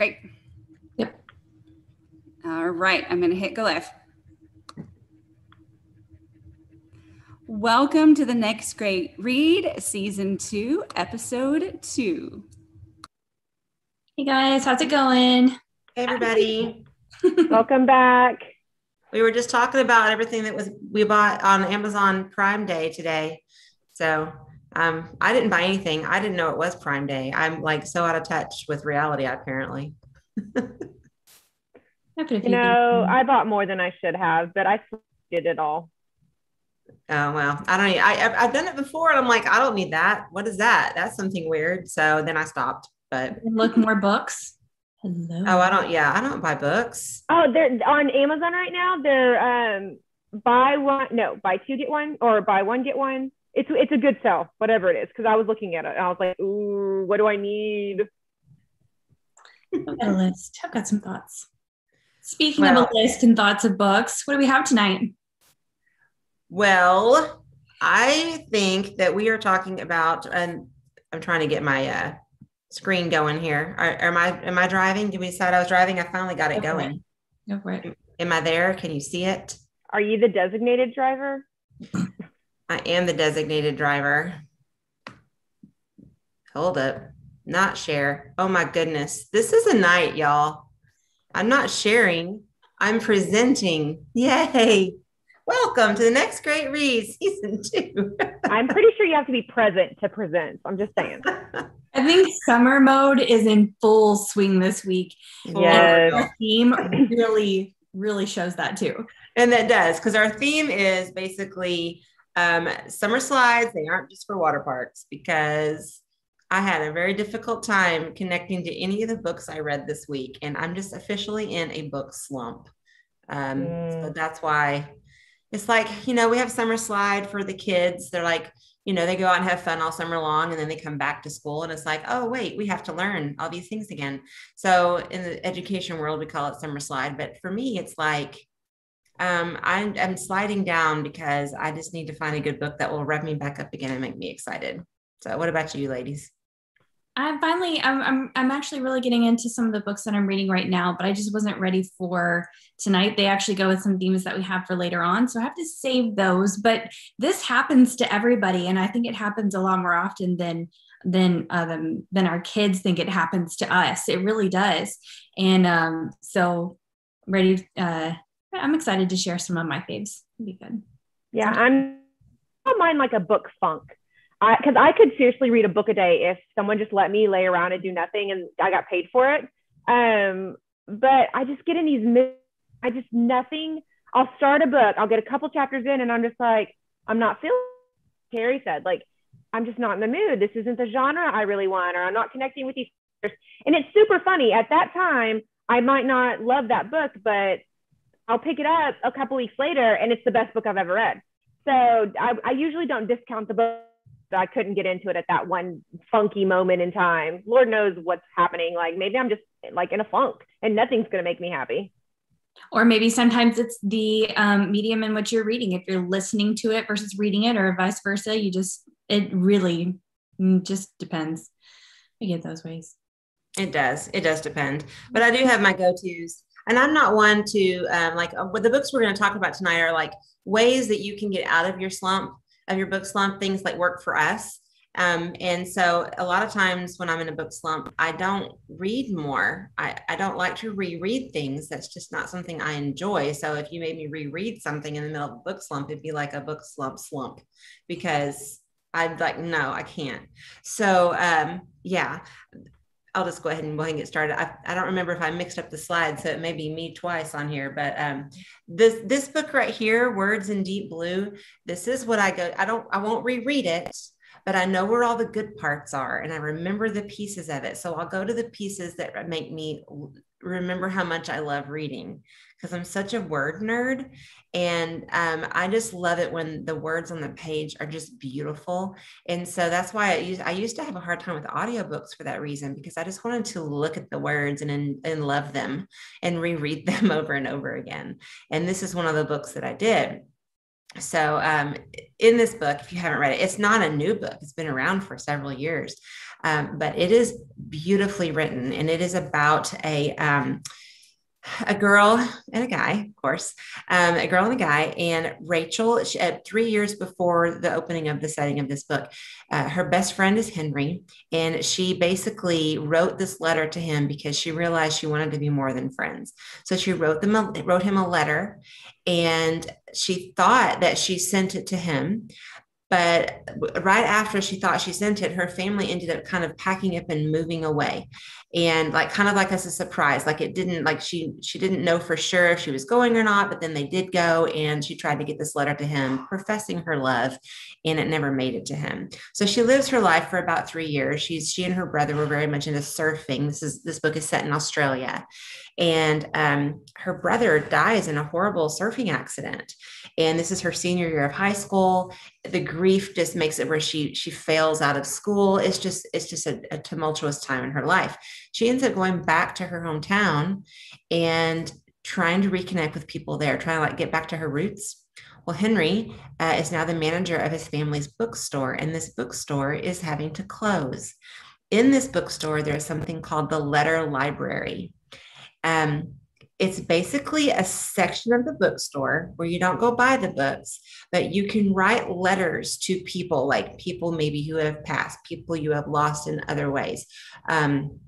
Okay. Yep. All right. I'm going to hit go live. Welcome to the Next Great Read, Season 2, Episode 2. Hey guys, how's it going? Hey everybody. Welcome back. We were just talking about everything that was we bought on Amazon Prime Day today. So um, I didn't buy anything. I didn't know it was Prime Day. I'm like so out of touch with reality apparently. you know, I bought more than I should have, but I did it all. Oh well, I don't. Need, I I've done it before, and I'm like, I don't need that. What is that? That's something weird. So then I stopped. But look more books. Hello. Oh, I don't. Yeah, I don't buy books. Oh, they're on Amazon right now. They're um buy one, no, buy two get one, or buy one get one. It's it's a good sell, whatever it is. Because I was looking at it, and I was like, ooh, what do I need? I've got a list. I've got some thoughts. Speaking well, of a list and thoughts of books, what do we have tonight? Well, I think that we are talking about, and I'm trying to get my uh, screen going here. Are, am I am I driving? Did we decide I was driving? I finally got it Go going. It. Go for it. Am I there? Can you see it? Are you the designated driver? I am the designated driver. Hold up. Not share. Oh my goodness. This is a night, y'all. I'm not sharing. I'm presenting. Yay. Welcome to the next great read, season two. I'm pretty sure you have to be present to present. I'm just saying. I think summer mode is in full swing this week. Yes. Our theme really, really shows that too. And that does, because our theme is basically um, summer slides. They aren't just for water parks, because I had a very difficult time connecting to any of the books I read this week. And I'm just officially in a book slump. Um, mm. So that's why it's like, you know, we have summer slide for the kids. They're like, you know, they go out and have fun all summer long and then they come back to school and it's like, oh, wait, we have to learn all these things again. So in the education world, we call it summer slide. But for me, it's like, um, I'm, I'm sliding down because I just need to find a good book that will rev me back up again and make me excited. So, what about you, ladies? I'm finally I'm, I'm I'm actually really getting into some of the books that I'm reading right now, but I just wasn't ready for tonight. They actually go with some themes that we have for later on, so I have to save those. But this happens to everybody, and I think it happens a lot more often than than um, than our kids think it happens to us. It really does, and um, so ready. Uh, I'm excited to share some of my faves. It'd be good. Yeah, I'm. I don't mind like a book funk I because I could seriously read a book a day if someone just let me lay around and do nothing and I got paid for it. Um, but I just get in these I just nothing. I'll start a book, I'll get a couple chapters in, and I'm just like, I'm not feeling. Kerri said, like, I'm just not in the mood. This isn't the genre I really want, or I'm not connecting with these. And it's super funny. At that time, I might not love that book, but I'll pick it up a couple weeks later, and it's the best book I've ever read. So I, I usually don't discount the book I couldn't get into it at that one funky moment in time. Lord knows what's happening. Like maybe I'm just like in a funk and nothing's going to make me happy. Or maybe sometimes it's the um, medium in which you're reading. If you're listening to it versus reading it, or vice versa, you just, it really mm, just depends. I get those ways. It does. It does depend. But I do have my go tos. And I'm not one to um, like uh, what the books we're going to talk about tonight are like ways that you can get out of your slump of your book slump, things like work for us. Um, and so a lot of times when I'm in a book slump, I don't read more. I, I don't like to reread things. That's just not something I enjoy. So if you made me reread something in the middle of a book slump, it'd be like a book slump slump because I'd like, no, I can't. So um, yeah, I'll just go ahead and and get started. I, I don't remember if I mixed up the slides, so it may be me twice on here. But um, this this book right here, Words in Deep Blue, this is what I go. I don't. I won't reread it, but I know where all the good parts are, and I remember the pieces of it. So I'll go to the pieces that make me remember how much I love reading because I'm such a word nerd. And um, I just love it when the words on the page are just beautiful. And so that's why I used, I used to have a hard time with audiobooks for that reason, because I just wanted to look at the words and, and love them and reread them over and over again. And this is one of the books that I did. So, um, in this book, if you haven't read it, it's not a new book. It's been around for several years. Um, but it is beautifully written and it is about a, um, a girl and a guy, of course, um, a girl and a guy. And Rachel, she, uh, three years before the opening of the setting of this book, uh, her best friend is Henry. And she basically wrote this letter to him because she realized she wanted to be more than friends. So she wrote them, a, wrote him a letter, and she thought that she sent it to him. But right after she thought she sent it, her family ended up kind of packing up and moving away. And like kind of like as a surprise, like it didn't like she she didn't know for sure if she was going or not, but then they did go and she tried to get this letter to him professing her love and it never made it to him. So she lives her life for about 3 years. She's she and her brother were very much into surfing. This is this book is set in Australia and um, her brother dies in a horrible surfing accident and this is her senior year of high school the grief just makes it where she she fails out of school it's just it's just a, a tumultuous time in her life she ends up going back to her hometown and trying to reconnect with people there trying to like get back to her roots. Well henry uh, is now the manager of his family's bookstore and this bookstore is having to close. In this bookstore there's something called the letter library. Um, it's basically a section of the bookstore where you don't go buy the books, but you can write letters to people, like people maybe who have passed, people you have lost in other ways. Um,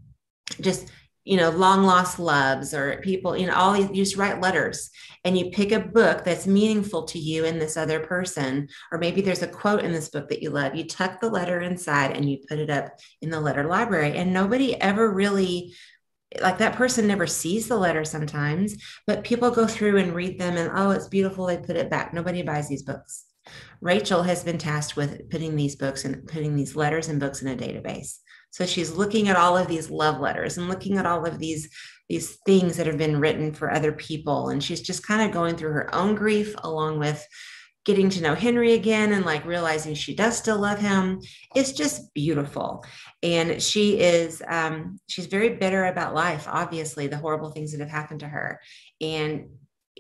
just you know, long lost loves or people, you know, all these, you just write letters and you pick a book that's meaningful to you and this other person. Or maybe there's a quote in this book that you love. You tuck the letter inside and you put it up in the letter library. And nobody ever really like that person never sees the letter sometimes, but people go through and read them and oh, it's beautiful. They put it back. Nobody buys these books. Rachel has been tasked with putting these books and putting these letters and books in a database. So she's looking at all of these love letters and looking at all of these these things that have been written for other people and she's just kind of going through her own grief along with getting to know Henry again and like realizing she does still love him. It's just beautiful. And she is, um, she's very bitter about life, obviously, the horrible things that have happened to her. And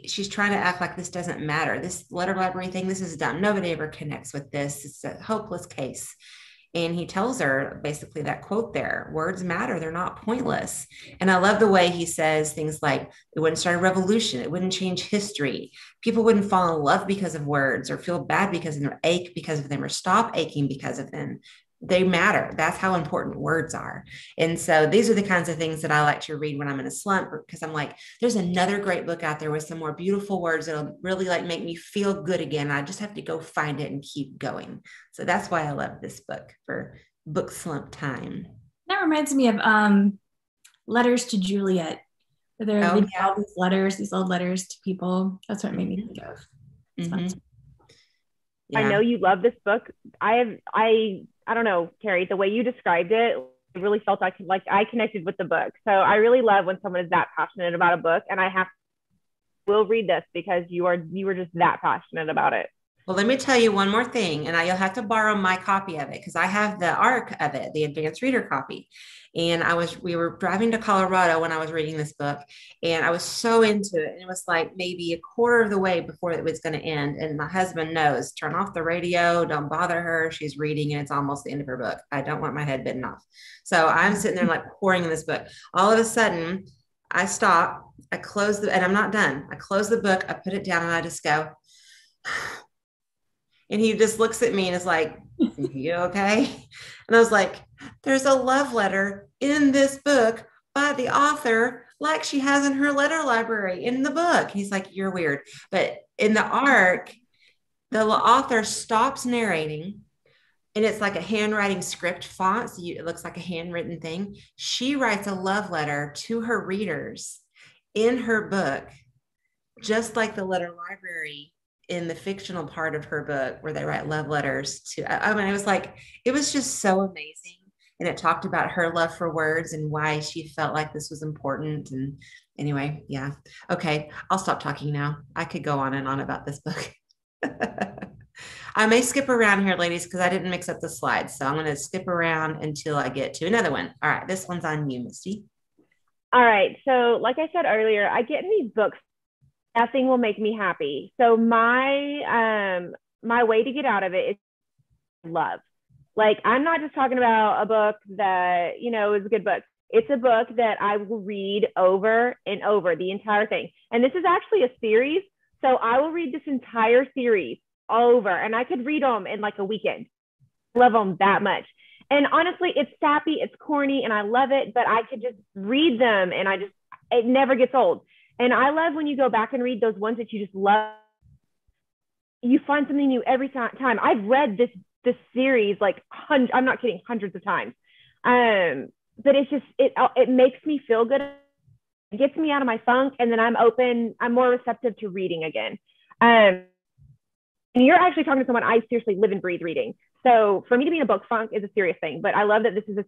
she's trying to act like this doesn't matter. This letter library thing, this is dumb. Nobody ever connects with this. It's a hopeless case. And he tells her basically that quote there words matter, they're not pointless. And I love the way he says things like, it wouldn't start a revolution, it wouldn't change history. People wouldn't fall in love because of words or feel bad because of them, or ache because of them, or stop aching because of them they matter. That's how important words are. And so these are the kinds of things that I like to read when I'm in a slump because I'm like, there's another great book out there with some more beautiful words that'll really like make me feel good again. I just have to go find it and keep going. So that's why I love this book for book slump time. That reminds me of um, letters to Juliet. There are oh, yeah. all these letters, these old letters to people. That's what it made me think of. Mm-hmm. Yeah. I know you love this book. I have I I don't know, Kerri, the way you described it, I really felt I could like I connected with the book. So I really love when someone is that passionate about a book, and I have will read this because you are you were just that passionate about it. Well, let me tell you one more thing, and I, you'll have to borrow my copy of it because I have the ARC of it, the advanced reader copy. And I was, we were driving to Colorado when I was reading this book, and I was so into it. And it was like maybe a quarter of the way before it was going to end. And my husband knows turn off the radio, don't bother her. She's reading, and it's almost the end of her book. I don't want my head bitten off. So I'm sitting there like pouring in this book. All of a sudden, I stop, I close the, and I'm not done. I close the book, I put it down, and I just go, and he just looks at me and is like, You okay? And I was like, There's a love letter in this book by the author, like she has in her letter library in the book. He's like, You're weird. But in the arc, the author stops narrating and it's like a handwriting script font. So you, it looks like a handwritten thing. She writes a love letter to her readers in her book, just like the letter library in the fictional part of her book where they write love letters to i mean it was like it was just so amazing. And it talked about her love for words and why she felt like this was important. And anyway yeah. Okay i'll stop talking now. I could go on and on about this book. I may skip around here ladies because i didn't mix up the slides. So i'm going to skip around until i get to another one. All right this one's on you misty. All right so like i said earlier i get these books nothing will make me happy. So my um my way to get out of it is love. Like, I'm not just talking about a book that, you know, is a good book. It's a book that I will read over and over the entire thing. And this is actually a series. So I will read this entire series over and I could read them in like a weekend. Love them that much. And honestly, it's sappy, it's corny, and I love it, but I could just read them and I just, it never gets old. And I love when you go back and read those ones that you just love. You find something new every time. I've read this this series like hundreds. I'm not kidding, hundreds of times. Um, but it's just it it makes me feel good. It gets me out of my funk, and then I'm open. I'm more receptive to reading again. Um, and you're actually talking to someone I seriously live and breathe reading. So for me to be in a book funk is a serious thing. But I love that this is a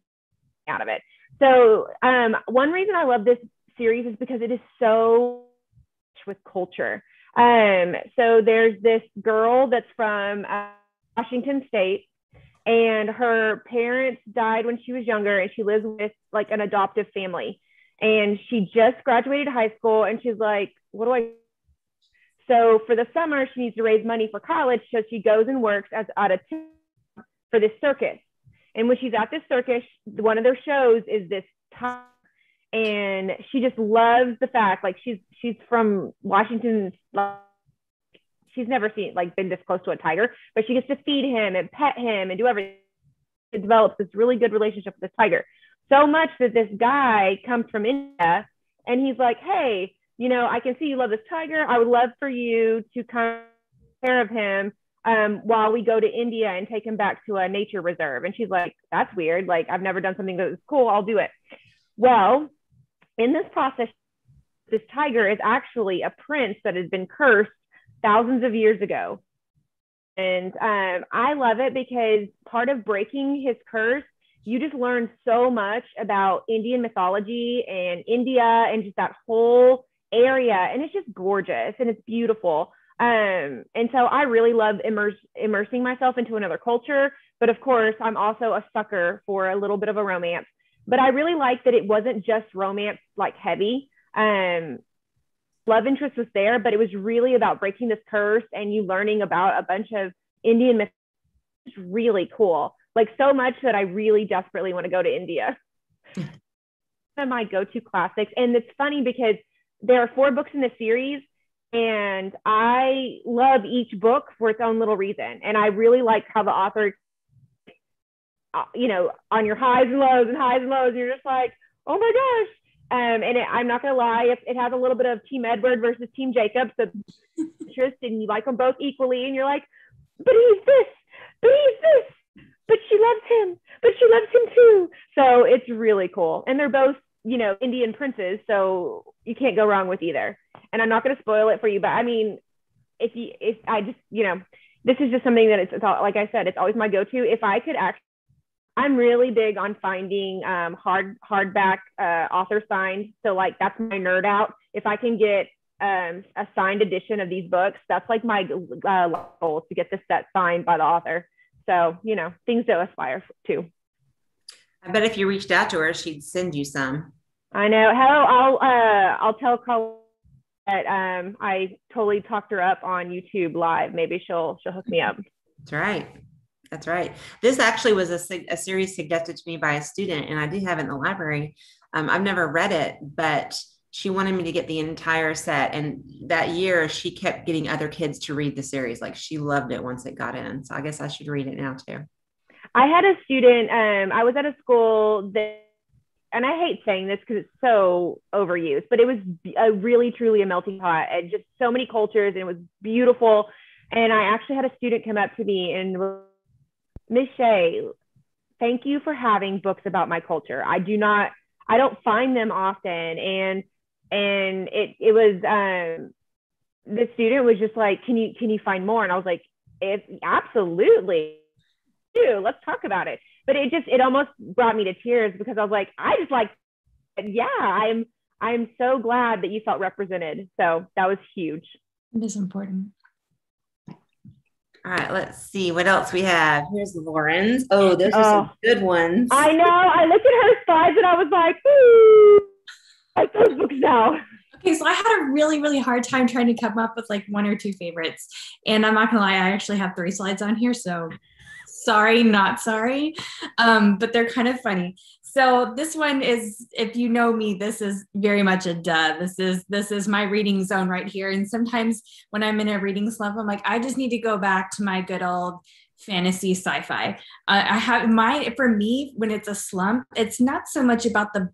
out of it. So um, one reason I love this series is because it is so with culture. Um, so there's this girl that's from uh, Washington State, and her parents died when she was younger, and she lives with like an adoptive family. And she just graduated high school, and she's like, "What do I?" So for the summer, she needs to raise money for college, so she goes and works as at a for this circus. And when she's at this circus, one of their shows is this and she just loves the fact like she's she's from Washington. Like, She's never seen like been this close to a tiger, but she gets to feed him and pet him and do everything. It develops this really good relationship with this tiger. So much that this guy comes from India and he's like, "Hey, you know, I can see you love this tiger. I would love for you to come care of him um, while we go to India and take him back to a nature reserve." And she's like, "That's weird. Like I've never done something that was cool. I'll do it." Well, in this process, this tiger is actually a prince that has been cursed thousands of years ago. And um, I love it because part of breaking his curse, you just learn so much about Indian mythology and India and just that whole area. And it's just gorgeous and it's beautiful. Um, and so I really love immersing myself into another culture. But of course, I'm also a sucker for a little bit of a romance but I really liked that it wasn't just romance like heavy. Um, love interest was there, but it was really about breaking this curse and you learning about a bunch of Indian myths. It's really cool. Like so much that I really desperately want to go to India. My go-to classics. And it's funny because there are four books in the series and I love each book for its own little reason. And I really like how the author you know, on your highs and lows and highs and lows. And you're just like, oh my gosh. Um, and it, I'm not gonna lie, it, it has a little bit of Team Edward versus Team Jacob. So interest, and you like them both equally, and you're like, but he's this, but he's this, but she loves him, but she loves him too. So it's really cool, and they're both, you know, Indian princes, so you can't go wrong with either. And I'm not gonna spoil it for you, but I mean, if you, if I just, you know, this is just something that it's, it's all, like I said, it's always my go-to. If I could actually I'm really big on finding um, hard hardback uh, author signed. So like that's my nerd out. If I can get um, a signed edition of these books, that's like my uh, goal to get the set signed by the author. So you know things to aspire to. I bet if you reached out to her, she'd send you some. I know. Hell, I'll uh, I'll tell Colleen that um, I totally talked her up on YouTube Live. Maybe she'll she'll hook me up. That's right. That's right. This actually was a, a series suggested to me by a student, and I do have it in the library. Um, I've never read it, but she wanted me to get the entire set. And that year, she kept getting other kids to read the series. Like she loved it once it got in. So I guess I should read it now too. I had a student, um, I was at a school that, and I hate saying this because it's so overused, but it was a really, truly a melting pot and just so many cultures and it was beautiful. And I actually had a student come up to me and Miss Shea, thank you for having books about my culture. I do not, I don't find them often. And, and it, it was, um, the student was just like, can you, can you find more? And I was like, if absolutely do, let's talk about it. But it just, it almost brought me to tears because I was like, I just like, yeah, I'm, I'm so glad that you felt represented. So that was huge. It is important. All right, let's see what else we have. Here's Lauren's. Oh, those are oh, some good ones. I know. I looked at her slides and I was like, ooh, like those books now. Okay, so I had a really, really hard time trying to come up with like one or two favorites. And I'm not gonna lie, I actually have three slides on here. So sorry, not sorry. Um, but they're kind of funny. So this one is, if you know me, this is very much a duh. This is this is my reading zone right here. And sometimes when I'm in a reading slump, I'm like, I just need to go back to my good old fantasy sci-fi. Uh, I have my for me when it's a slump, it's not so much about the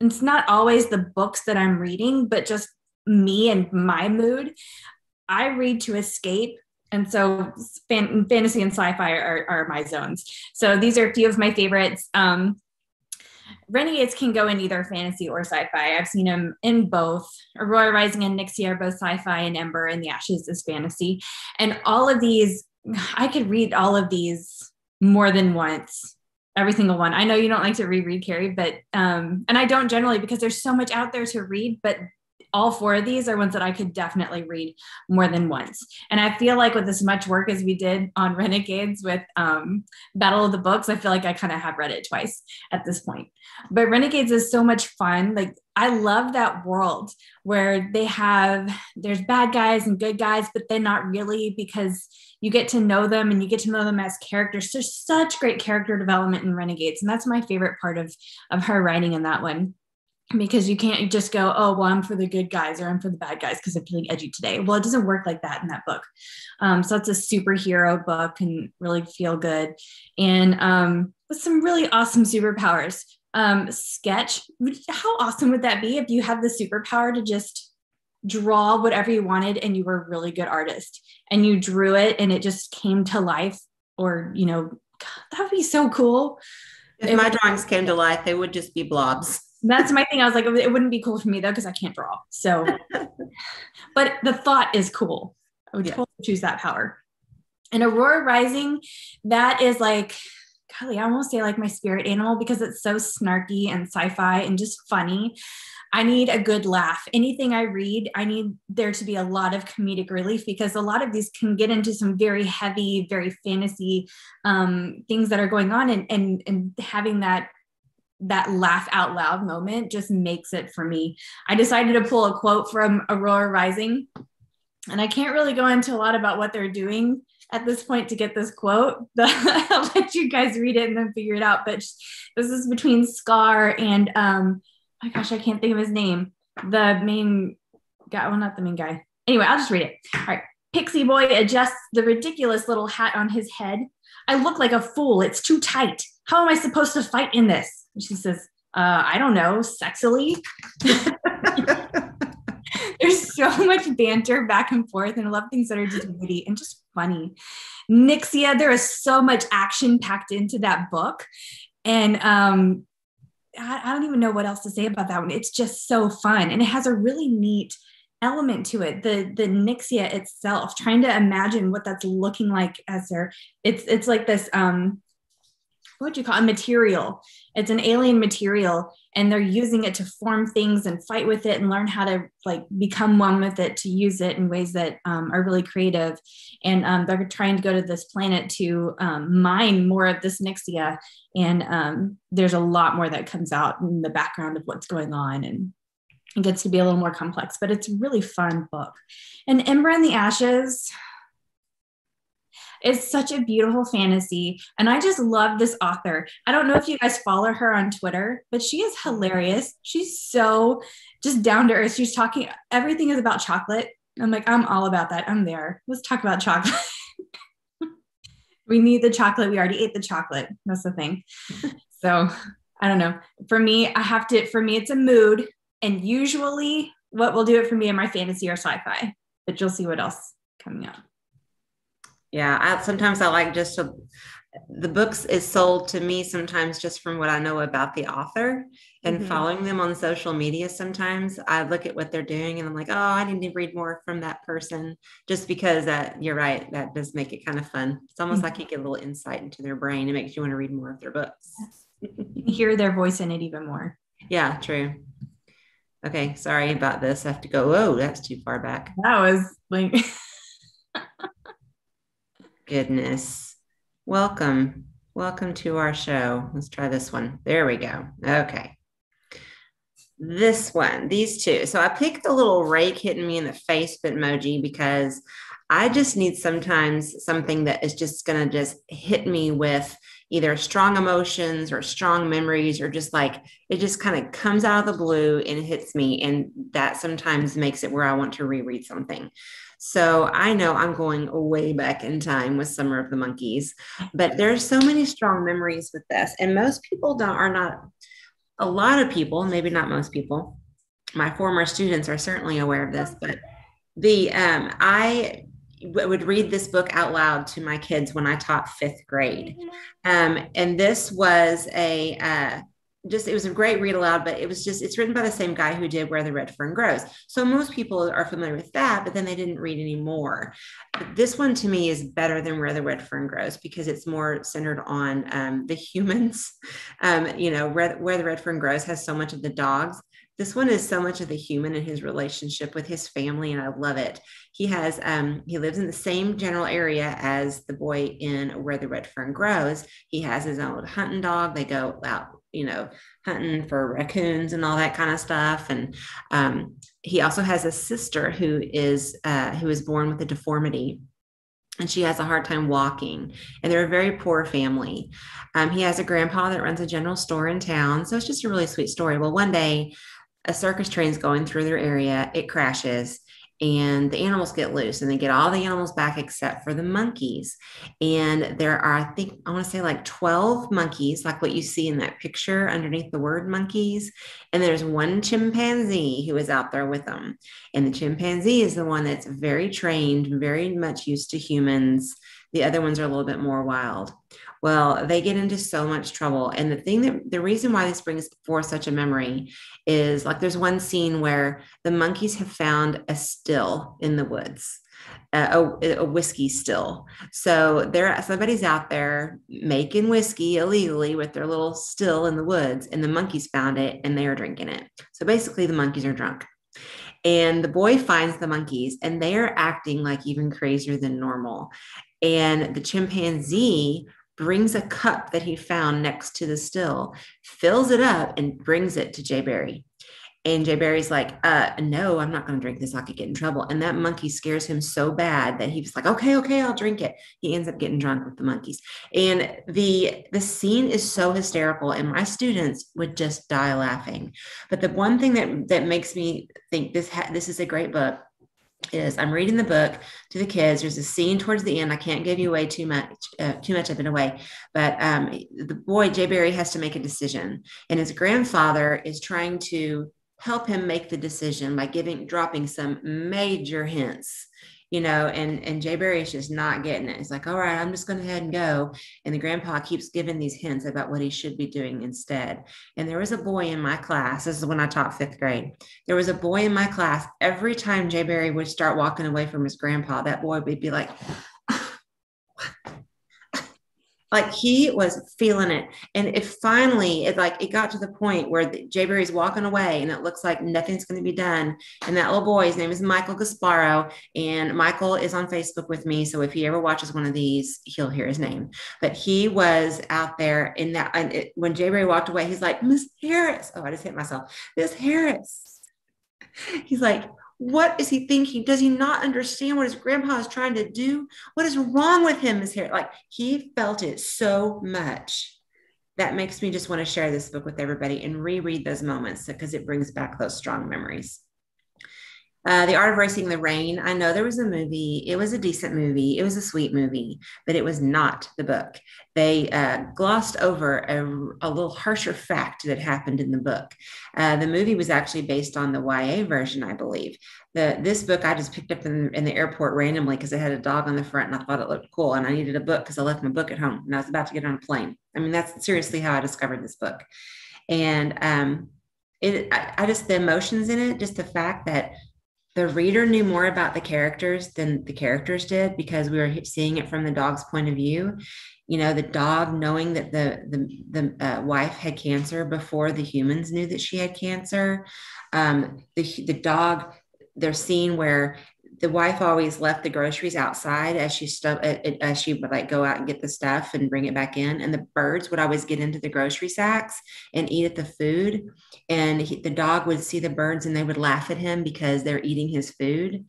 it's not always the books that I'm reading, but just me and my mood. I read to escape. And so fan, fantasy and sci-fi are, are my zones. So these are a few of my favorites. Um, Renegades can go in either fantasy or sci-fi. I've seen them in both. Aurora Rising and Nyxia are both sci-fi, and Ember in the Ashes is fantasy. And all of these, I could read all of these more than once every single one. I know you don't like to reread Kerri, but um, and I don't generally because there's so much out there to read, but all four of these are ones that I could definitely read more than once. And I feel like with as much work as we did on Renegades with um, Battle of the Books, I feel like I kind of have read it twice at this point. But Renegades is so much fun. Like I love that world where they have there's bad guys and good guys, but they're not really because you get to know them and you get to know them as characters. There's such great character development in Renegades, and that's my favorite part of of her writing in that one because you can't just go, oh, well, I'm for the good guys or I'm for the bad guys because I'm feeling edgy today. Well, it doesn't work like that in that book. Um, so it's a superhero book and really feel good. And um, with some really awesome superpowers. Um, sketch, how awesome would that be if you have the superpower to just draw whatever you wanted and you were a really good artist and you drew it and it just came to life? Or, you know, that would be so cool. If my drawings came to life, they would just be blobs that's my thing. I was like, it wouldn't be cool for me though, because I can't draw. So, but the thought is cool. I would yeah. totally choose that power. And Aurora Rising, that is like, golly, I almost say like my spirit animal because it's so snarky and sci-fi and just funny. I need a good laugh. Anything I read, I need there to be a lot of comedic relief because a lot of these can get into some very heavy, very fantasy um, things that are going on, and and and having that that laugh out loud moment just makes it for me. I decided to pull a quote from Aurora Rising, and I can't really go into a lot about what they're doing at this point to get this quote. but I'll let you guys read it and then figure it out. But this is between Scar and um, my gosh, I can't think of his name. The main guy, well, not the main guy. Anyway, I'll just read it. All right. Pixie Boy adjusts the ridiculous little hat on his head. I look like a fool. It's too tight. How am I supposed to fight in this? And she says, uh, I don't know, sexily. There's so much banter back and forth, and I love things that are just witty and just funny. Nyxia, there is so much action packed into that book. And um, I, I don't even know what else to say about that one. It's just so fun. And it has a really neat element to it the the nyxia itself trying to imagine what that's looking like as their it's it's like this um what do you call it? Material. It's an alien material and they're using it to form things and fight with it and learn how to like become one with it to use it in ways that um, are really creative. And um, they're trying to go to this planet to um, mine more of this nyxia and um, there's a lot more that comes out in the background of what's going on and it gets to be a little more complex but it's a really fun book. And ember in the ashes it's such a beautiful fantasy. And I just love this author. I don't know if you guys follow her on Twitter, but she is mm-hmm. hilarious. She's so just down to earth. She's talking, everything is about chocolate. I'm like, I'm all about that. I'm there. Let's talk about chocolate. we need the chocolate. We already ate the chocolate. That's the thing. so I don't know. For me, I have to, for me, it's a mood. And usually what will do it for me in my fantasy or sci-fi, but you'll see what else coming up. Yeah, I, sometimes I like just to, the books is sold to me sometimes just from what I know about the author and mm-hmm. following them on social media. Sometimes I look at what they're doing and I'm like, oh, I need to read more from that person just because that you're right. That does make it kind of fun. It's almost mm-hmm. like you get a little insight into their brain. It makes you want to read more of their books. hear their voice in it even more. Yeah, true. Okay, sorry about this. I have to go. Oh, that's too far back. That was like goodness. Welcome. Welcome to our show. Let's try this one. There we go. Okay. this one, these two. So I picked the little rake hitting me in the face emoji because I just need sometimes something that is just going to just hit me with either strong emotions or strong memories or just like it just kind of comes out of the blue and hits me. And that sometimes makes it where I want to reread something. So I know I'm going way back in time with Summer of the Monkeys, but there's so many strong memories with this. And most people don't are not a lot of people, maybe not most people, my former students are certainly aware of this, but the um, I would read this book out loud to my kids when I taught fifth grade, um, and this was a uh, just it was a great read aloud, but it was just it's written by the same guy who did Where the Red Fern Grows. So most people are familiar with that, but then they didn't read any more. But this one to me is better than Where the Red Fern Grows because it's more centered on um, the humans. Um, you know, Where, Where the Red Fern Grows has so much of the dogs. This one is so much of the human and his relationship with his family, and I love it. He has um, he lives in the same general area as the boy in Where the Red Fern Grows. He has his own hunting dog. They go out you know, hunting for raccoons and all that kind of stuff. And um, he also has a sister who is uh, who is born with a deformity, and she has a hard time walking. And they're a very poor family. Um, he has a grandpa that runs a general store in town, so it's just a really sweet story. Well, one day, a circus train's going through their area. It crashes and the animals get loose and they get all the animals back except for the monkeys. And there are, I think, I want to say like 12 monkeys, like what you see in that picture underneath the word monkeys. And there's one chimpanzee who is out there with them. And the chimpanzee is the one that's very trained, very much used to humans. The other ones are a little bit more wild. Well, they get into so much trouble. And the thing that the reason why this brings forth such a memory is like there's one scene where the monkeys have found a still in the woods. A, a, whiskey still. So there, somebody's out there making whiskey illegally with their little still in the woods, and the monkeys found it and they are drinking it. So basically, the monkeys are drunk. And the boy finds the monkeys, and they are acting like even crazier than normal. And the chimpanzee brings a cup that he found next to the still, fills it up, and brings it to Jay Berry. And Jay Berry's like, uh, no, I'm not going to drink this. I could get in trouble. And that monkey scares him so bad that he's like, okay, okay, I'll drink it. He ends up getting drunk with the monkeys. And the the scene is so hysterical, and my students would just die laughing. But the one thing that that makes me think this ha- this is a great book is I'm reading the book to the kids. There's a scene towards the end. I can't give you away too much, uh, too much of it away, but um, the boy Jay Berry has to make a decision, and his grandfather is trying to help him make the decision by giving, dropping some major hints you know, and and Jay Berry is just not getting it. He's like, all right, I'm just going to head and go. And the grandpa keeps giving these hints about what he should be doing instead. And there was a boy in my class. This is when I taught fifth grade. There was a boy in my class. Every time Jay Berry would start walking away from his grandpa, that boy would be like, like he was feeling it. And it finally it like it got to the point where the, jay berry's walking away and it looks like nothing's going to be done. And that little boy his name is michael gasparo and michael is on facebook with me so if he ever watches one of these he'll hear his name. But he was out there in that and it, when jay berry walked away he's like miss harris. Oh i just hit myself. Miss harris. He's like what is he thinking? Does he not understand what his grandpa is trying to do? What is wrong with him? Is here like he felt it so much. That makes me just want to share this book with everybody and reread those moments because it brings back those strong memories. Uh, the Art of Racing the Rain. I know there was a movie. It was a decent movie. It was a sweet movie, but it was not the book. They uh, glossed over a, a, little harsher fact that happened in the book. Uh, the movie was actually based on the YA version, I believe. The this book I just picked up in, in the airport randomly because it had a dog on the front, and I thought it looked cool. And I needed a book because I left my book at home, and I was about to get on a plane. I mean, that's seriously how I discovered this book. And um, it, I, I just the emotions in it, just the fact that the reader knew more about the characters than the characters did because we were seeing it from the dog's point of view. You know the dog knowing that the the, the uh, wife had cancer before the humans knew that she had cancer. Um, the, the dog their scene where the wife always left the groceries outside as she stuff uh, uh, as she would like go out and get the stuff and bring it back in and the birds would always get into the grocery sacks and eat at the food and he, the dog would see the birds and they would laugh at him because they're eating his food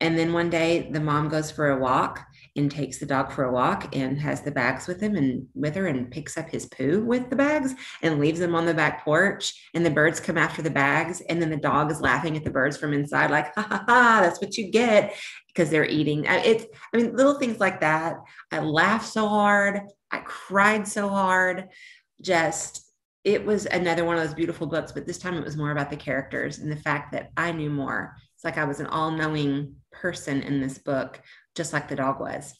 and then one day the mom goes for a walk and takes the dog for a walk and has the bags with him and with her and picks up his poo with the bags and leaves them on the back porch. And the birds come after the bags. And then the dog is laughing at the birds from inside, like, ha ha ha, that's what you get because they're eating. It's, I mean, little things like that. I laughed so hard. I cried so hard. Just, it was another one of those beautiful books, but this time it was more about the characters and the fact that I knew more. It's like I was an all knowing person in this book just like the dog was.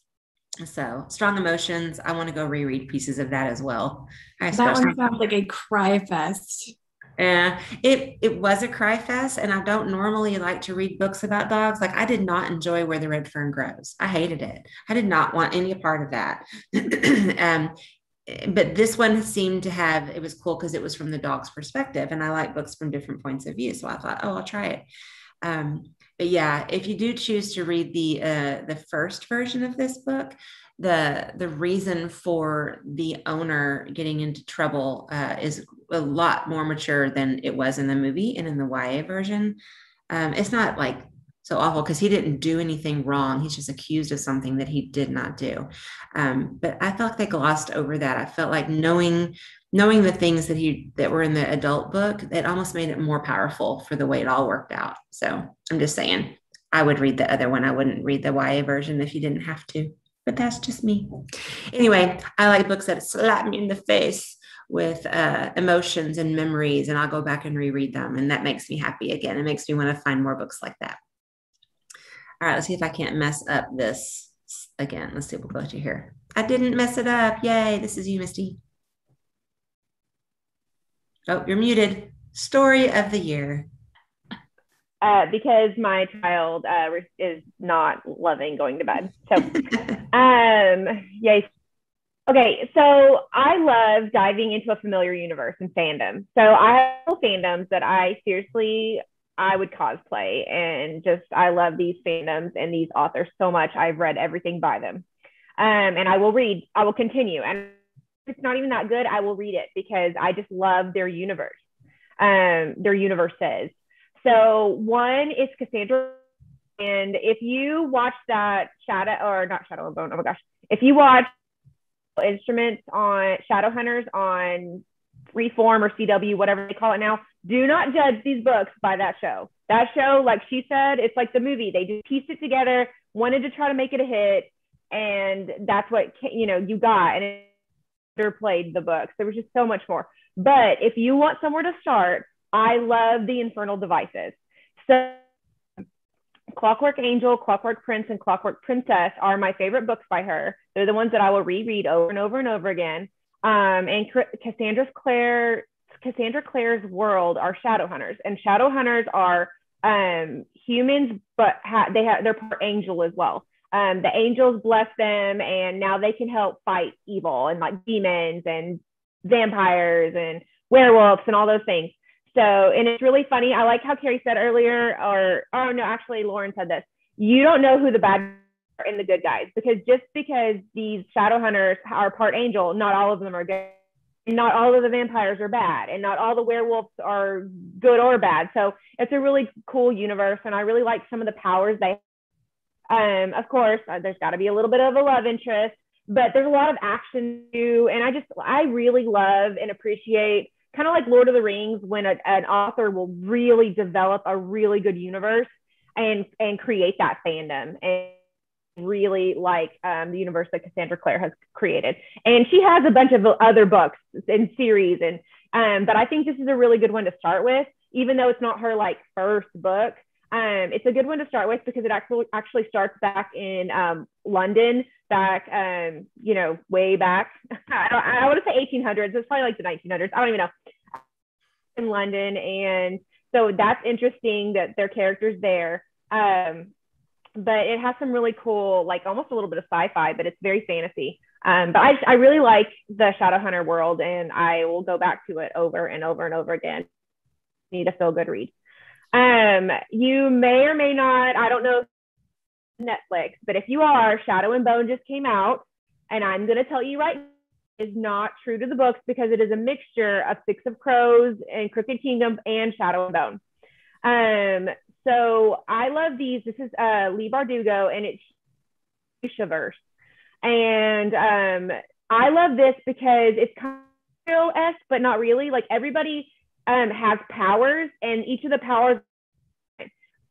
So strong emotions. I want to go reread pieces of that as well. I that one sounds like a cry fest. Yeah, it it was a cry fest, and I don't normally like to read books about dogs. Like I did not enjoy Where the Red Fern Grows. I hated it. I did not want any part of that. um, but this one seemed to have it was cool because it was from the dog's perspective, and I like books from different points of view. So I thought, oh, I'll try it. Um, but yeah, if you do choose to read the uh, the first version of this book, the the reason for the owner getting into trouble uh, is a lot more mature than it was in the movie and in the YA version. Um, it's not like so awful because he didn't do anything wrong. He's just accused of something that he did not do. Um, but I felt like they glossed over that. I felt like knowing knowing the things that he that were in the adult book, it almost made it more powerful for the way it all worked out. So I'm just saying, I would read the other one. I wouldn't read the YA version if you didn't have to. But that's just me. Anyway, I like books that slap me in the face with uh, emotions and memories, and I'll go back and reread them, and that makes me happy again. It makes me want to find more books like that. All right, let's see if I can't mess up this again. Let's see. We'll go to here. I didn't mess it up. Yay! This is you, Misty. Oh, you're muted. Story of the year. Uh, because my child uh, is not loving going to bed. So, um, yay. Okay, so I love diving into a familiar universe and fandom. So I have fandoms that I seriously I would cosplay, and just I love these fandoms and these authors so much. I've read everything by them, um, and I will read. I will continue, and it's not even that good, I will read it because I just love their universe, um, their universes. So one is Cassandra, and if you watch that Shadow or not Shadow and Bone, oh my gosh, if you watch instruments on Shadowhunters on Freeform or CW, whatever they call it now, do not judge these books by that show. That show, like she said, it's like the movie. They just pieced it together, wanted to try to make it a hit, and that's what you know you got. And underplayed the books. There was just so much more. But if you want somewhere to start, I love the Infernal Devices. So Clockwork Angel, Clockwork Prince, and Clockwork Princess are my favorite books by her. They're the ones that I will reread over and over and over again. Um, and Cassandra's Clare, Cassandra Clare's world are shadow hunters, and shadow hunters are um, humans, but ha- they have they're part angel as well um, the angels bless them and now they can help fight evil and like demons and vampires and werewolves and all those things. So, and it's really funny. I like how Kerri said earlier, or oh no, actually Lauren said this. You don't know who the bad are and the good guys because just because these shadow hunters are part angel, not all of them are good. Not all of the vampires are bad, and not all the werewolves are good or bad. So it's a really cool universe, and I really like some of the powers they um, of course, uh, there's got to be a little bit of a love interest, but there's a lot of action too. And I just, I really love and appreciate kind of like Lord of the Rings when a, an author will really develop a really good universe and and create that fandom and really like um, the universe that Cassandra Clare has created. And she has a bunch of other books and series, and um, but I think this is a really good one to start with, even though it's not her like first book. Um, it's a good one to start with because it actually actually starts back in um, London, back um, you know way back. I, I want to say 1800s. It's probably like the 1900s. I don't even know. In London, and so that's interesting that their characters there. Um, but it has some really cool, like almost a little bit of sci-fi, but it's very fantasy. Um, but I, I really like the Shadowhunter world, and I will go back to it over and over and over again. Need a feel good read. Um, you may or may not, I don't know Netflix, but if you are, Shadow and Bone just came out, and I'm gonna tell you right is not true to the books because it is a mixture of Six of Crows and Crooked Kingdom and Shadow and Bone. Um, so I love these. This is uh, Leigh Bardugo and it's Grishaverse. And um, I love this because it's kind of esque, but not really. Like everybody um, has powers, and each of the powers.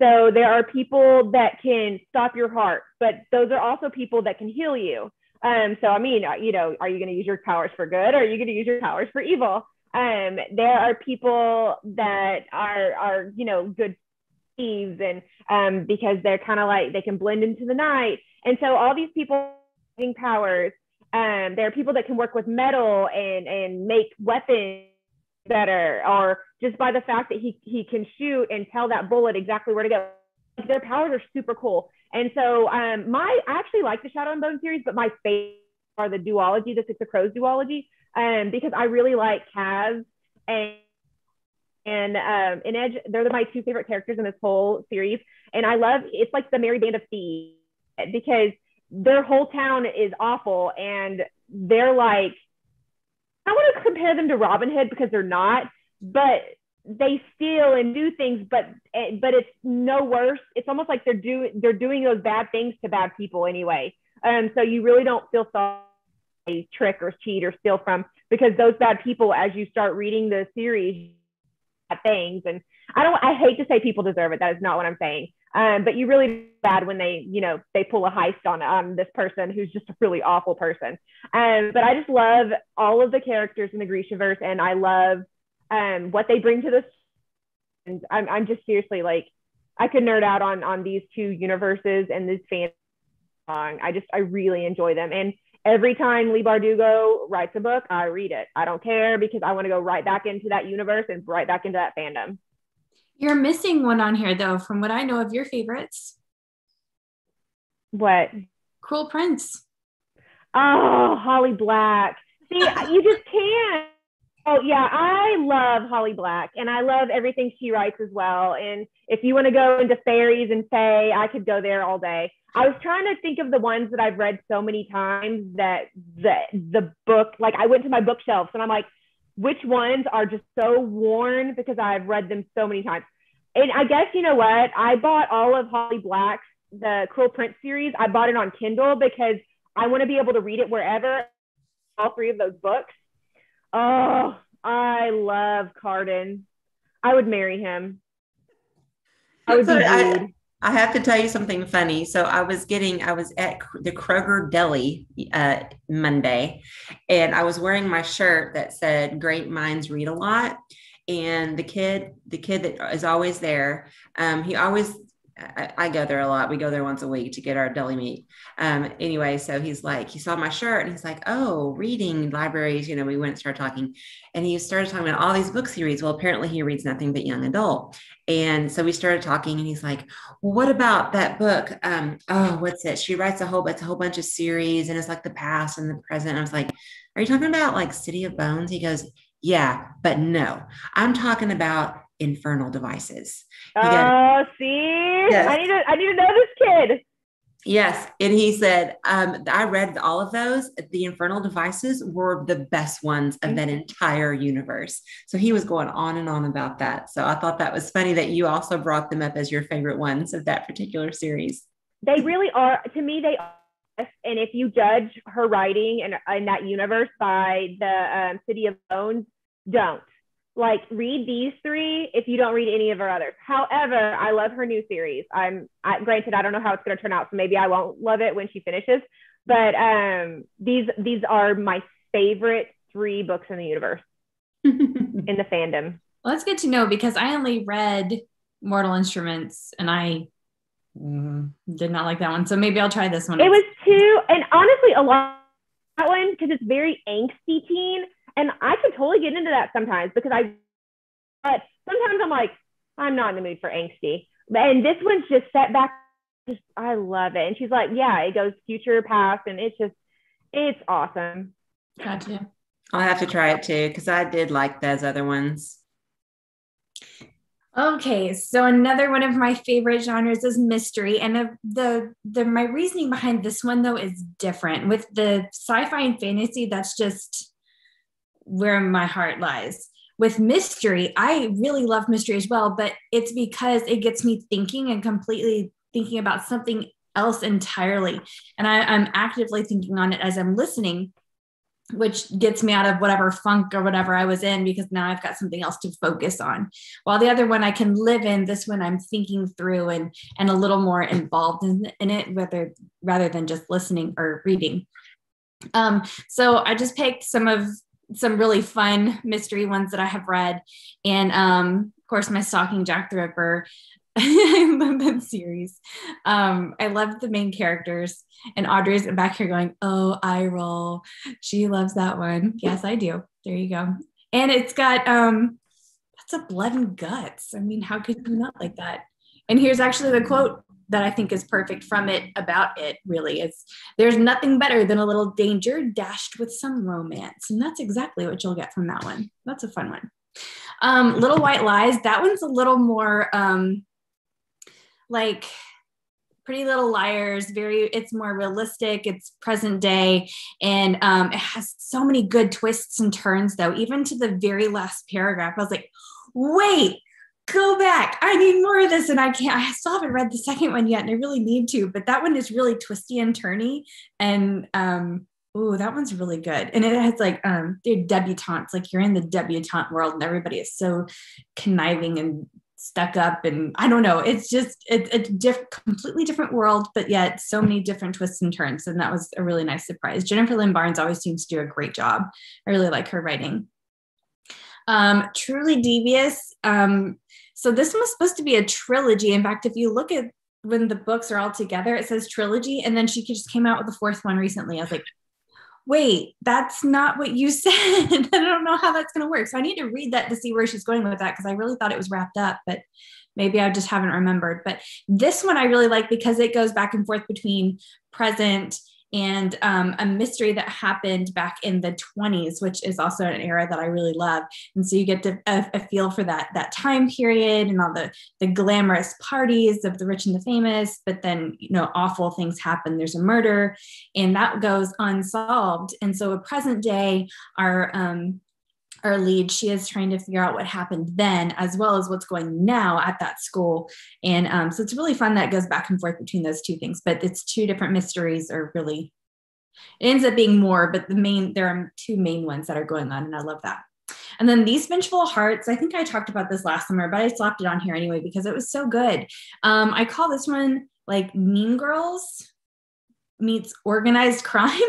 So there are people that can stop your heart, but those are also people that can heal you. Um, so I mean, uh, you know, are you going to use your powers for good, or are you going to use your powers for evil? Um, there are people that are are you know good thieves, and um, because they're kind of like they can blend into the night, and so all these people having powers. Um, there are people that can work with metal and and make weapons better, or just by the fact that he he can shoot and tell that bullet exactly where to go. Their powers are super cool. And so um, my I actually like the Shadow and Bone series, but my favorite are the duology, the Six of Crows duology, um, because I really like Kaz and and um, Inej. They're my two favorite characters in this whole series, and I love it's like the Merry Band of Thieves because their whole town is awful, and they're like I want to compare them to Robin Hood because they're not, but they steal and do things, but but it's no worse. It's almost like they're doing they're doing those bad things to bad people anyway. Um, so you really don't feel sorry trick or cheat or steal from because those bad people, as you start reading the series, things. And I don't I hate to say people deserve it. That is not what I'm saying. Um, but you really bad when they, you know, they pull a heist on on this person who's just a really awful person. Um, but I just love all of the characters in the Grishaverse, and I love um, what they bring to this. And I'm, I'm just seriously like, I could nerd out on on these two universes and this fan song. I just I really enjoy them. And every time Leigh Bardugo writes a book, I read it. I don't care because I want to go right back into that universe and right back into that fandom. You're missing one on here though, from what I know of your favorites. What? Cruel Prince. Oh, Holly Black. See, you just can't. Oh yeah, I love Holly Black and I love everything she writes as well. And if you want to go into fairies and fae, I could go there all day. I was trying to think of the ones that I've read so many times that the the book, like I went to my bookshelves and I'm like, which ones are just so worn because I've read them so many times. And I guess you know what? I bought all of Holly Black's the Cruel Prince series. I bought it on Kindle because I want to be able to read it wherever. All three of those books Oh, I love Cardan. I would marry him. I would be I, I have to tell you something funny. So I was getting, I was at the Kroger Deli uh, Monday, and I was wearing my shirt that said "Great minds read a lot." And the kid, the kid that is always there, um, he always I, I, go there a lot. We go there once a week to get our deli meat. Um, anyway, so he's like, he saw my shirt and he's like, oh, reading libraries. You know, we went and started talking, and he started talking about all these books he reads. Well, apparently he reads nothing but young adult. And so we started talking, and he's like, well, what about that book? Um, oh, what's it? She writes a whole, it's a whole bunch of series, and it's like the past and the present. I was like, are you talking about like City of Bones? He goes, yeah, but no, I'm talking about infernal devices. Oh, uh, see, yes. I need to I need to know this kid. Yes, and he said, um, I read all of those. The infernal devices were the best ones of that entire universe. So he was going on and on about that. So I thought that was funny that you also brought them up as your favorite ones of that particular series. They really are. To me, they are. And if you judge her writing in, in that universe by the um, City of Bones, don't like read these three if you don't read any of her others. However, I love her new series. I'm I, granted I don't know how it's going to turn out, so maybe I won't love it when she finishes. But um, these these are my favorite three books in the universe in the fandom. Well, that's good to know because I only read Mortal Instruments and I mm, did not like that one. So maybe I'll try this one. It was too, and honestly, a lot that one because it's very angsty teen and I could totally get into that sometimes because I, but sometimes I'm like, I'm not in the mood for angsty. And this one's just set back. Just, I love it. And she's like, yeah, it goes future, past, and it's just, it's awesome. Gotcha. I'll have to try it too because I did like those other ones. Okay, so another one of my favorite genres is mystery, and the, the the my reasoning behind this one though is different. With the sci-fi and fantasy, that's just where my heart lies. With mystery, I really love mystery as well, but it's because it gets me thinking and completely thinking about something else entirely, and I, I'm actively thinking on it as I'm listening which gets me out of whatever funk or whatever I was in because now I've got something else to focus on. While the other one I can live in, this one I'm thinking through and and a little more involved in, in it, whether rather than just listening or reading. Um, so I just picked some of some really fun mystery ones that I have read, and um, of course my stalking Jack the Ripper. I love that series. Um, I love the main characters. And Audrey's back here going, oh, I roll. She loves that one. Yes, I do. There you go. And it's got um that's a blood and guts. I mean, how could you not like that? And here's actually the quote that I think is perfect from it about it really is there's nothing better than a little danger dashed with some romance. And that's exactly what you'll get from that one. That's a fun one. Um, Little White Lies, that one's a little more um, like Pretty Little Liars, very, it's more realistic, it's present day, and um, it has so many good twists and turns, though. Even to the very last paragraph, I was like, wait, go back. I need more of this. And I can't, I still haven't read the second one yet, and I really need to, but that one is really twisty and turny. And um, oh, that one's really good. And it has like um they're debutantes, like you're in the debutante world and everybody is so conniving and stuck up and i don't know it's just it's a diff- completely different world but yet so many different twists and turns and that was a really nice surprise jennifer lynn barnes always seems to do a great job i really like her writing um, truly devious um, so this was supposed to be a trilogy in fact if you look at when the books are all together it says trilogy and then she just came out with the fourth one recently i was like wait, that's not what you said. I don't know how that's going to work. So I need to read that to see where she's going with that because I really thought it was wrapped up, but maybe I just haven't remembered. But this one I really like because it goes back and forth between present and um, a mystery that happened back in the 20s, which is also an era that I really love. And so you get to a, a, feel for that that time period and all the the glamorous parties of the rich and the famous, but then you know awful things happen. There's a murder, and that goes unsolved. And so a present day, our um, our lead, she is trying to figure out what happened then, as well as what's going now at that school. And um, so it's really fun that goes back and forth between those two things. But it's two different mysteries, or really, it ends up being more. But the main, there are two main ones that are going on, and I love that. And then these vengeful hearts, I think I talked about this last summer, but I slapped it on here anyway because it was so good. Um, I call this one like Mean Girls meets organized crime.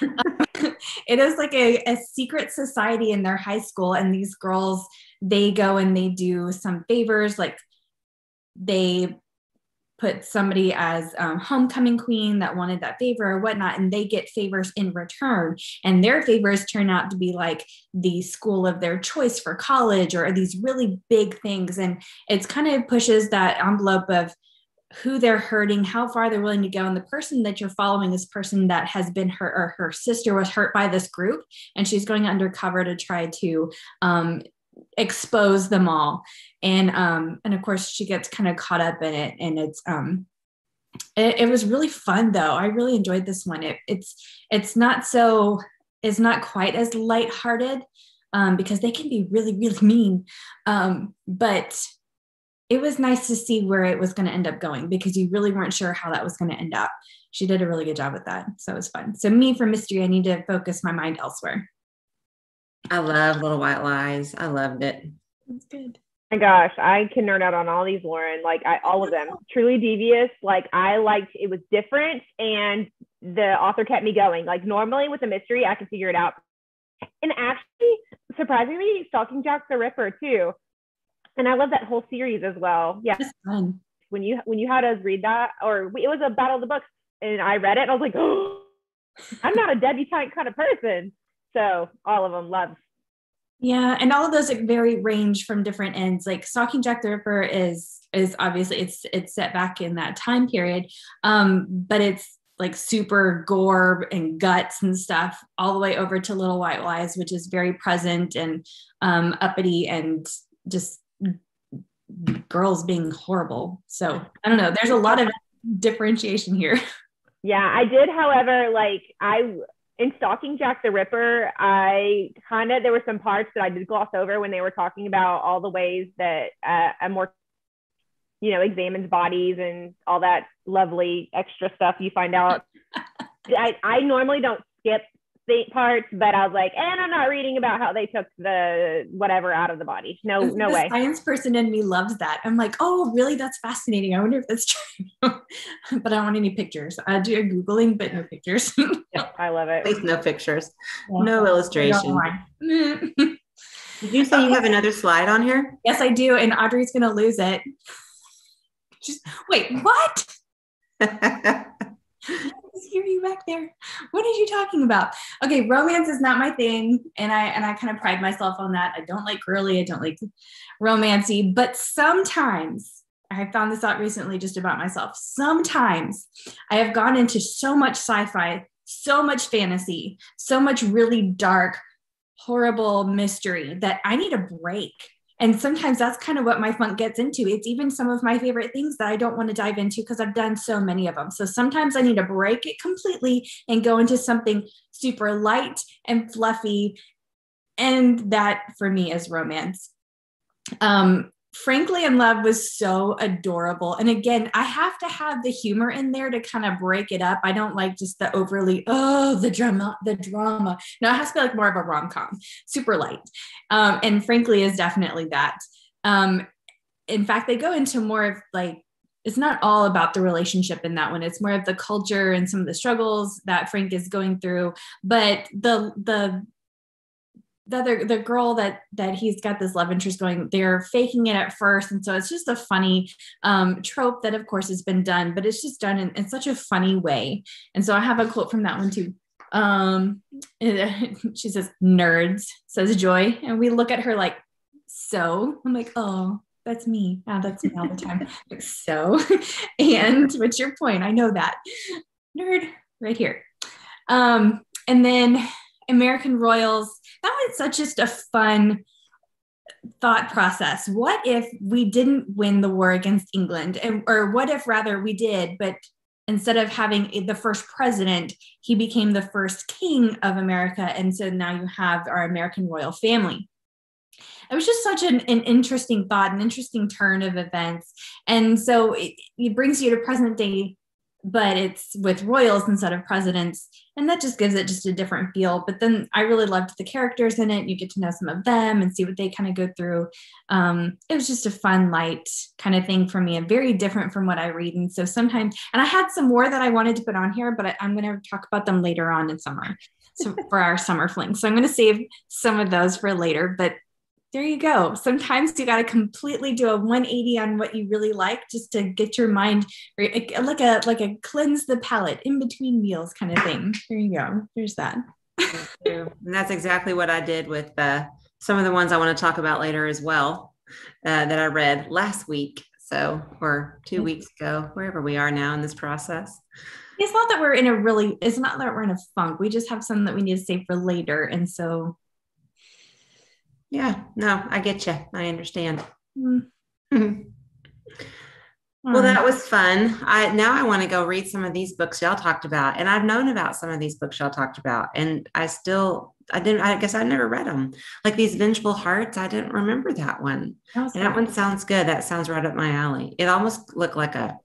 it is like a, a secret society in their high school, and these girls they go and they do some favors, like they put somebody as um, homecoming queen that wanted that favor or whatnot, and they get favors in return. And their favors turn out to be like the school of their choice for college or these really big things. And it's kind of pushes that envelope of who they're hurting, how far they're willing to go. And the person that you're following is person that has been hurt or her sister was hurt by this group. And she's going undercover to try to um, expose them all. And um, and of course she gets kind of caught up in it. And it's um it, it was really fun though. I really enjoyed this one. It, it's it's not so it's not quite as lighthearted um, because they can be really, really mean. Um, but it was nice to see where it was going to end up going because you really weren't sure how that was going to end up. She did a really good job with that. So it was fun. So, me for mystery, I need to focus my mind elsewhere. I love Little White Lies. I loved it. That's good. my gosh, I can nerd out on all these, Lauren. Like I, all of them. Truly devious. Like I liked it was different, and the author kept me going. Like normally with a mystery, I can figure it out. And actually, surprisingly, Stalking Jack the Ripper too and I love that whole series as well. Yeah. When you when you had us read that, or it was a battle of the books, and I read it, and I was like, oh, I'm not a debutante kind of person. So all of them love. Yeah, and all of those very range from different ends. Like Stalking Jack the Ripper is is obviously it's it's set back in that time period, um, but it's like super gore and guts and stuff, all the way over to Little White Lies, which is very present and um, uppity and just girls being horrible. So I don't know. There's a lot of differentiation here. Yeah, I did, however, like I in stalking Jack the Ripper, I kind of there were some parts that I did gloss over when they were talking about all the ways that uh, a more you know examines bodies and all that lovely extra stuff you find out. I, I normally don't skip the parts, but I was like, eh, and I'm not reading about how they took the whatever out of the body. No, no the way. Science person in me loves that. I'm like, oh, really? That's fascinating. I wonder if that's true. but I don't want any pictures. I do googling, but no pictures. yeah, I love it. At least no pictures, yeah. no illustration. Did you say you have another slide on here? Yes, I do. And Audrey's gonna lose it. Just wait, what? Back there. What are you talking about? Okay, romance is not my thing, and I and I kind of pride myself on that. I don't like girly, I don't like romancy, but sometimes I found this out recently just about myself. Sometimes I have gone into so much sci-fi, so much fantasy, so much really dark, horrible mystery that I need a break and sometimes that's kind of what my funk gets into. It's even some of my favorite things that i don't want to dive into because i've done so many of them so sometimes i need to break it completely and go into something super light and fluffy. And that for me is romance. Um Frankly in Love was so adorable. And again, I have to have the humor in there to kind of break it up. I don't like just the overly, oh, the drama, the drama. No, it has to be like more of a rom com, super light. Um, and Frankly is definitely that. Um, in fact, they go into more of like, it's not all about the relationship in that one. It's more of the culture and some of the struggles that Frank is going through. But the the the other the girl that that he's got this love interest going they're faking it at first. And so it's just a funny um, trope that of course has been done but it's just done in, in such a funny way. And so i have a quote from that one too. Um, she says nerds says joy. And we look at her like so? I'm like oh that's me. Yeah that's me all the time. Like so? And what's your point? I know that. Nerd right here. Um, and then american royals that was such just a fun thought process. What if we didn't win the war against England? And, or what if rather we did, but instead of having the first president, he became the first king of America. And so now you have our American royal family. It was just such an, an interesting thought, an interesting turn of events. And so it, it brings you to present day but it's with royals instead of presidents. And that just gives it just a different feel. But then i really loved the characters in it. You get to know some of them and see what they kind of go through. Um, it was just a fun light kind of thing for me and very different from what i read. And so sometimes and i had some more that i wanted to put on here but I, i'm going to talk about them later on in summer. So for our summer fling. So i'm going to save some of those for later but there you go. Sometimes you got to completely do a 180 on what you really like just to get your mind like a like a cleanse the palate in between meals kind of thing. There you go. There's that. and that's exactly what I did with uh, some of the ones I want to talk about later as well uh, that I read last week. So, or two weeks ago, wherever we are now in this process. It's not that we're in a really, it's not that we're in a funk. We just have some that we need to save for later. And so yeah, no, I get you. I understand. Mm-hmm. well, that was fun. I now I want to go read some of these books y'all talked about, and I've known about some of these books y'all talked about, and I still I didn't. I guess I never read them. Like these Vengeful Hearts, I didn't remember that one. That, and that one sounds good. That sounds right up my alley. It almost looked like a,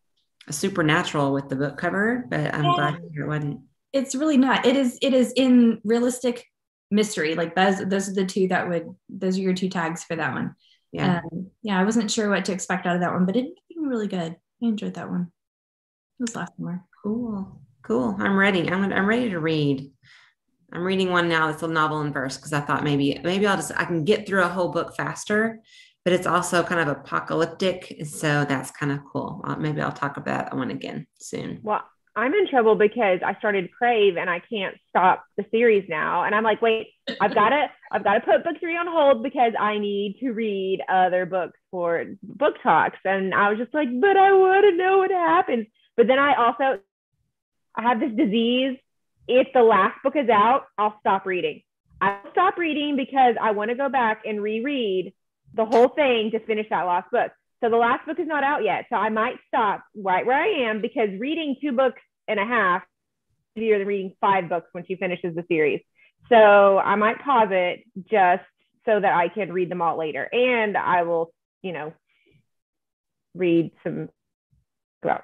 a supernatural with the book cover, but I'm yeah. glad it wasn't. It's really not. It is. It is in realistic mystery. Like those those are the two that would those are your two tags for that one. Yeah. Um, yeah, I wasn't sure what to expect out of that one, but it been really good. I enjoyed that one. It was last summer. Cool. Cool. I'm ready. I'm I'm ready to read. I'm reading one now that's a novel in verse because I thought maybe maybe I'll just I can get through a whole book faster, but it's also kind of apocalyptic, so that's kind of cool. Uh, maybe I'll talk about that one again soon. Well, I'm in trouble because I started Crave and I can't stop the series now. And I'm like, wait, I've got to, I've got to put book three on hold because I need to read other books for book talks. And I was just like, but I want to know what happens. But then I also, I have this disease. If the last book is out, I'll stop reading. I'll stop reading because I want to go back and reread the whole thing to finish that last book. So the last book is not out yet. So I might stop right where I am because reading two books and a half easier than reading five books when she finishes the series. So I might pause it just so that I can read them all later. And I will, you know, read some. Well,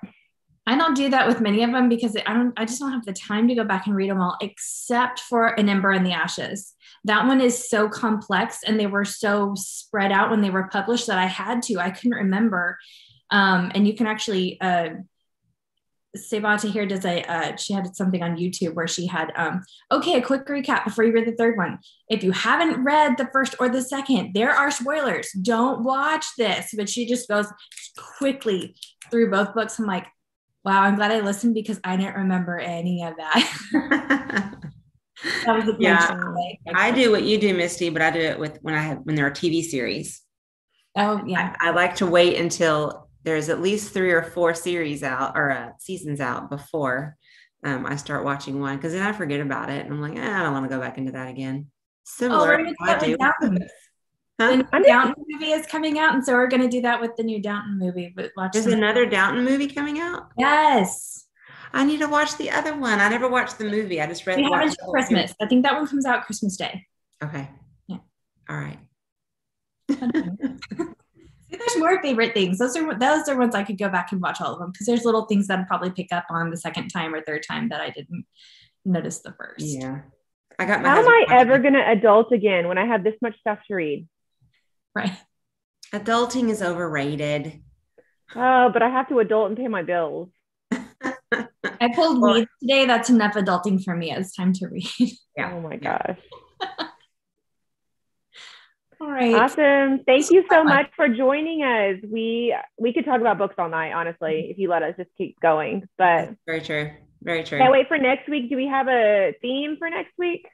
I don't do that with many of them because I don't. I just don't have the time to go back and read them all, except for An Ember in the Ashes. That one is so complex, and they were so spread out when they were published that I had to. I couldn't remember. Um, and you can actually. Uh, Sabaa Tahir does a uh, she had something on YouTube where she had um okay a quick recap before you read the third one. If you haven't read the first or the second, there are spoilers. Don't watch this. But she just goes quickly through both books. I'm like, wow, I'm glad I listened because I didn't remember any of that. that was a yeah. I do what you do, Misty, but I do it with when I have when there are TV series. Oh yeah. I, I like to wait until there's at least three or four series out or uh, seasons out before um, I start watching one because then I forget about it and I'm like, eh, I don't want to go back into that again. Similar, oh, I do. Huh? The Downton movie is coming out, and so we're going to do that with the new Downton movie. But watch There's another Downton movie coming out. Yes, I need to watch the other one. I never watched the movie. I just read. We haven't Christmas. I think that one comes out Christmas Day. Okay. Yeah. All right. there's more favorite things. Those are those are ones I could go back and watch all of them because there's little things that I'd probably pick up on the second time or third time that I didn't notice the first. Yeah. I got my How am I ever going to adult again when I have this much stuff to read? Right. Adulting is overrated. Oh, but I have to adult and pay my bills. I pulled well, weeds today. That's enough adulting for me. It's time to read. Yeah. Oh my gosh. All right. Awesome. Thank you so much for joining us. We we could talk about books all night, honestly, if you let us just keep going. But very true. Very true. Can't wait for next week. Do we have a theme for next week?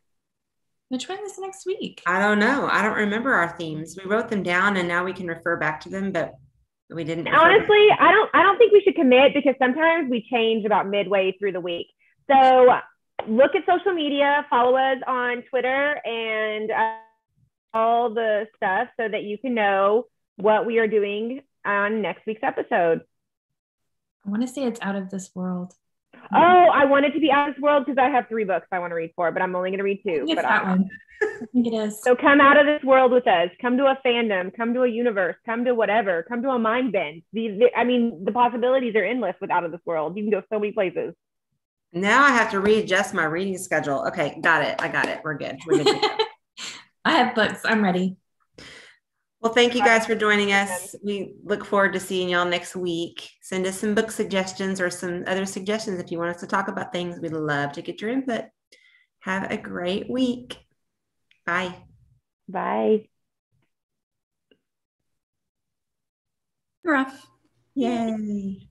Which one is next week? I don't know. I don't remember our themes. We wrote them down and now we can refer back to them, but we didn't. Honestly, I don't I don't think we should commit because sometimes we change about midway through the week. So look at social media, follow us on Twitter and uh, all the stuff so that you can know what we are doing on next week's episode. I want to say it's out of this world. Oh, I want it to be out of this world because I have three books I want to read for, but I'm only going to read two. It's but that one. I think it is. So come out of this world with us. Come to a fandom. Come to a universe. Come to whatever. Come to a mind bend. These, I mean, the possibilities are endless with out of this world. You can go so many places. Now I have to readjust my reading schedule. Okay, got it. I got it. We're good. We're good. I have books. I'm ready. Well, thank you guys for joining us. We look forward to seeing y'all next week. Send us some book suggestions or some other suggestions if you want us to talk about things. We'd love to get your input. Have a great week. Bye. Bye. Rough. Yay.